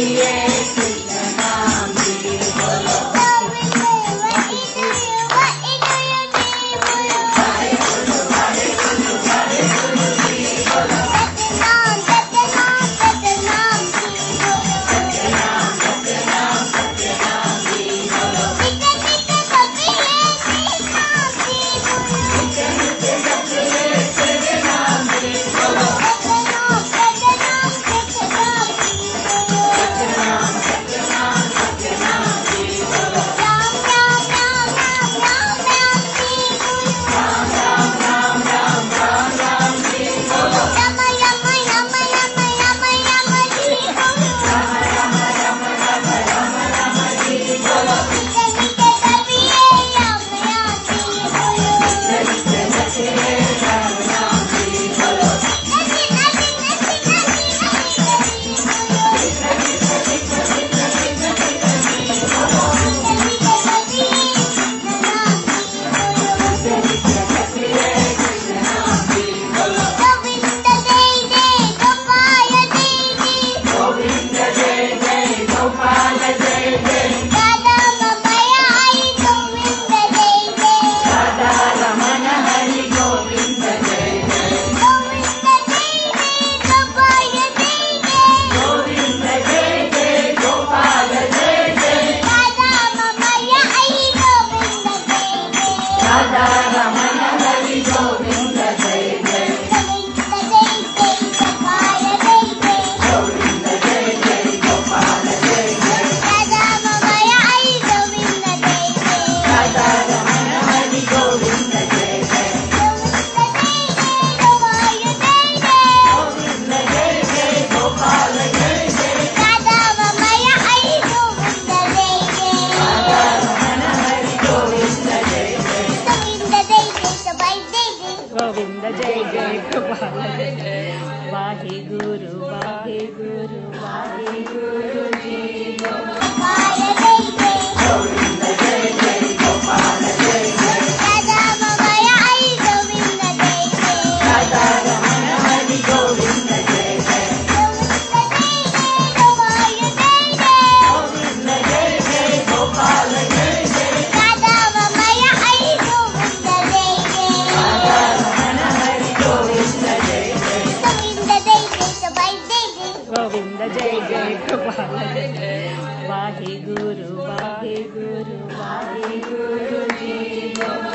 yeah. Radha Waheguru Waheguru Waheguru ji जय जय गोपाल वाहे गुरु वाहे गुरु वाहे गुरु जी।